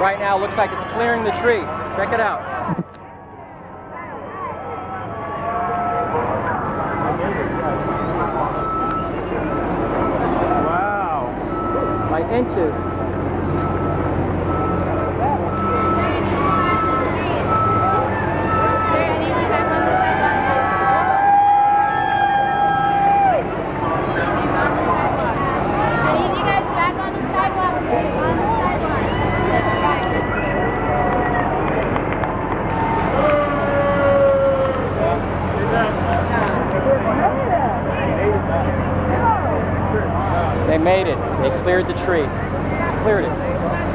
right now looks like it's clearing the tree. Check it out. Wow. By inches. They made it. They cleared the tree. Cleared it.